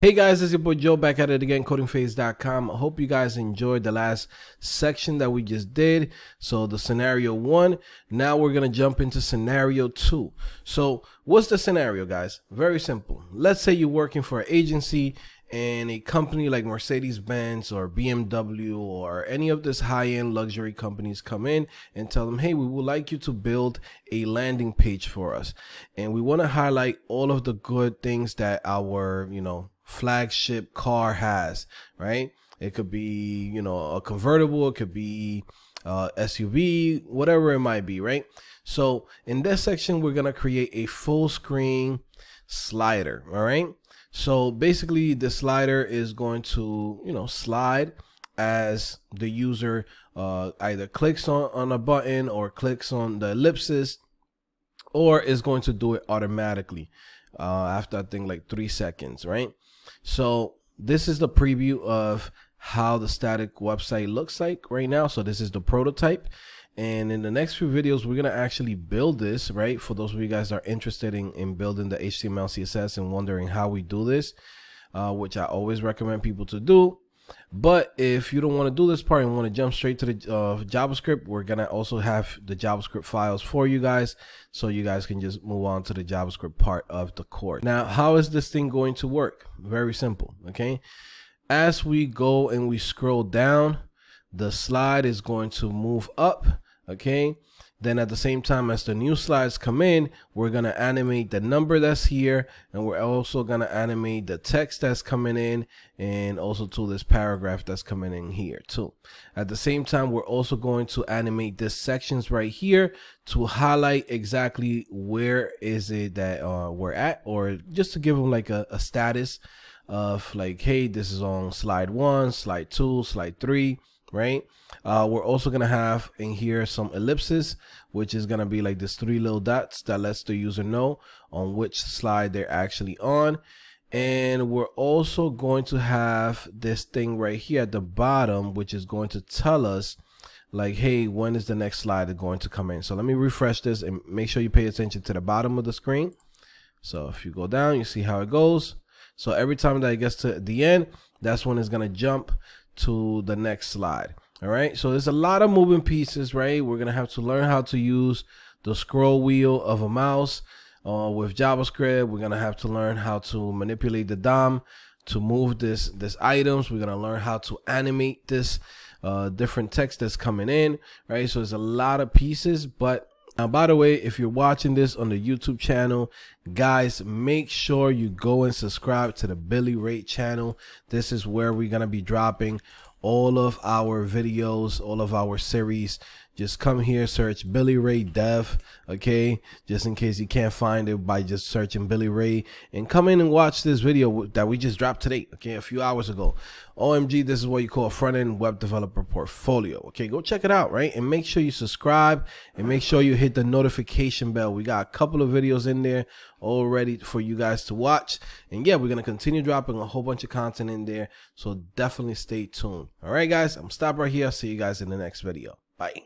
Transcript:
Hey guys, it's your boy Joe back at it again, codingphase.com. I hope you guys enjoyed the last section that we just did. So the scenario one, now we're going to jump into scenario two. So what's the scenario guys? Very simple. Let's say you're working for an agency and a company like Mercedes-Benz or BMW or any of this high-end luxury companies come in and tell them, hey, we would like you to build a landing page for us. And we want to highlight all of the good things that our, you know, flagship car has, right? It could be, you know, a convertible, it could be uh, SUV, whatever it might be, right? So in this section, we're going to create a full screen slider, all right? So basically the slider is going to, you know, slide as the user uh, either clicks on, on a button or clicks on the ellipsis or is going to do it automatically uh, after I think like three seconds, right? So this is the preview of how the static website looks like right now. So this is the prototype. And in the next few videos, we're going to actually build this, right? For those of you guys that are interested in, in building the HTML, CSS and wondering how we do this, uh, which I always recommend people to do. But if you don't want to do this part and want to jump straight to the uh, JavaScript, we're going to also have the JavaScript files for you guys. So you guys can just move on to the JavaScript part of the course. Now, how is this thing going to work? Very simple. Okay. As we go and we scroll down, the slide is going to move up. Okay. Then at the same time as the new slides come in, we're going to animate the number that's here. And we're also going to animate the text that's coming in and also to this paragraph that's coming in here too. At the same time, we're also going to animate this sections right here to highlight exactly where is it that uh, we're at or just to give them like a, a status of like, hey, this is on slide one, slide two, slide three right? Uh, we're also gonna have in here some ellipses, which is gonna be like this three little dots that lets the user know on which slide they're actually on. And we're also going to have this thing right here at the bottom, which is going to tell us like, hey, when is the next slide going to come in? So let me refresh this and make sure you pay attention to the bottom of the screen. So if you go down, you see how it goes. So every time that it gets to the end, that's when it's going to jump to the next slide. All right. So there's a lot of moving pieces, right? We're going to have to learn how to use the scroll wheel of a mouse uh, with JavaScript. We're going to have to learn how to manipulate the DOM to move this, this items. We're going to learn how to animate this uh, different text that's coming in, right? So there's a lot of pieces, but now, by the way, if you're watching this on the YouTube channel, guys, make sure you go and subscribe to the Billy Ray channel. This is where we're going to be dropping all of our videos, all of our series just come here, search Billy Ray Dev, okay? Just in case you can't find it by just searching Billy Ray and come in and watch this video that we just dropped today, okay? A few hours ago. OMG, this is what you call a front end web developer portfolio, okay? Go check it out, right? And make sure you subscribe and make sure you hit the notification bell. We got a couple of videos in there already for you guys to watch. And yeah, we're going to continue dropping a whole bunch of content in there. So definitely stay tuned. All right, guys, I'm stop right here. I'll see you guys in the next video. Bye.